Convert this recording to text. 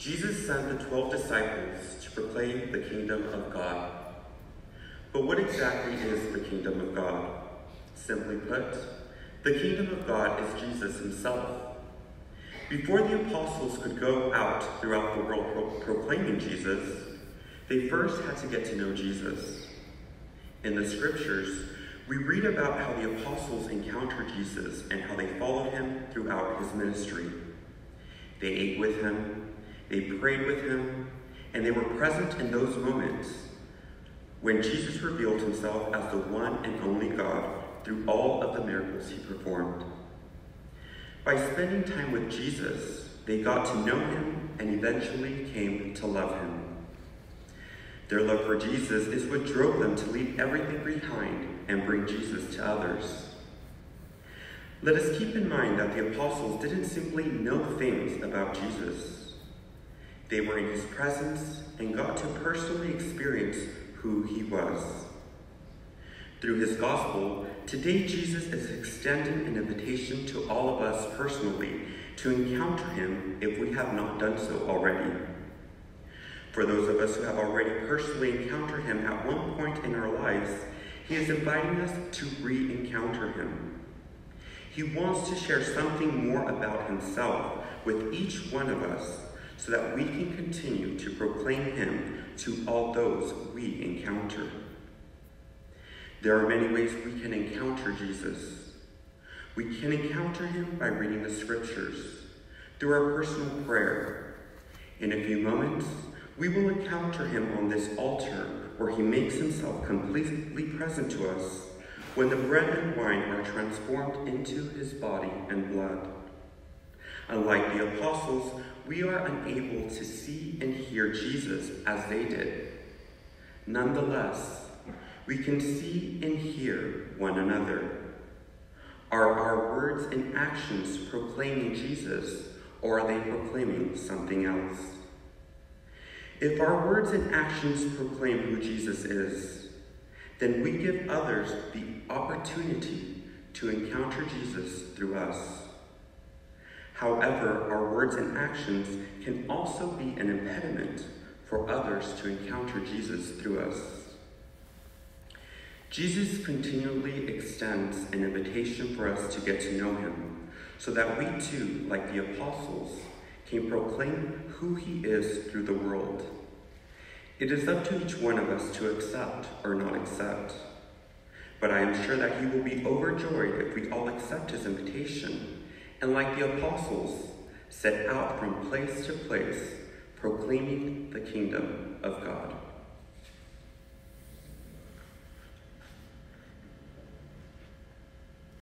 Jesus sent the twelve disciples to proclaim the kingdom of God. But what exactly is the kingdom of God? Simply put, the kingdom of God is Jesus himself. Before the apostles could go out throughout the world pro proclaiming Jesus, they first had to get to know Jesus. In the scriptures, we read about how the apostles encountered Jesus and how they followed him throughout his ministry. They ate with him, they prayed with him, and they were present in those moments when Jesus revealed himself as the one and only God through all of the miracles he performed. By spending time with Jesus, they got to know him and eventually came to love him. Their love for Jesus is what drove them to leave everything behind and bring Jesus to others. Let us keep in mind that the apostles didn't simply know things about Jesus. They were in his presence and got to personally experience who he was. Through his gospel, today Jesus is extending an invitation to all of us personally to encounter him if we have not done so already. For those of us who have already personally encountered him at one point in our lives, he is inviting us to re encounter him. He wants to share something more about himself with each one of us so that we can continue to proclaim him to all those we encounter. There are many ways we can encounter Jesus. We can encounter him by reading the scriptures, through our personal prayer. In a few moments, we will encounter him on this altar where he makes himself completely present to us when the bread and wine are transformed into his body and blood. Unlike the apostles, we are unable to see and hear Jesus as they did. Nonetheless, we can see and hear one another. Are our words and actions proclaiming Jesus, or are they proclaiming something else? If our words and actions proclaim who Jesus is, then we give others the opportunity to encounter Jesus through us. However, our words and actions can also be an impediment for others to encounter Jesus through us. Jesus continually extends an invitation for us to get to know him so that we too, like the apostles, can proclaim who he is through the world. It is up to each one of us to accept or not accept. But I am sure that he will be overjoyed if we all accept his invitation and like the apostles, set out from place to place, proclaiming the kingdom of God.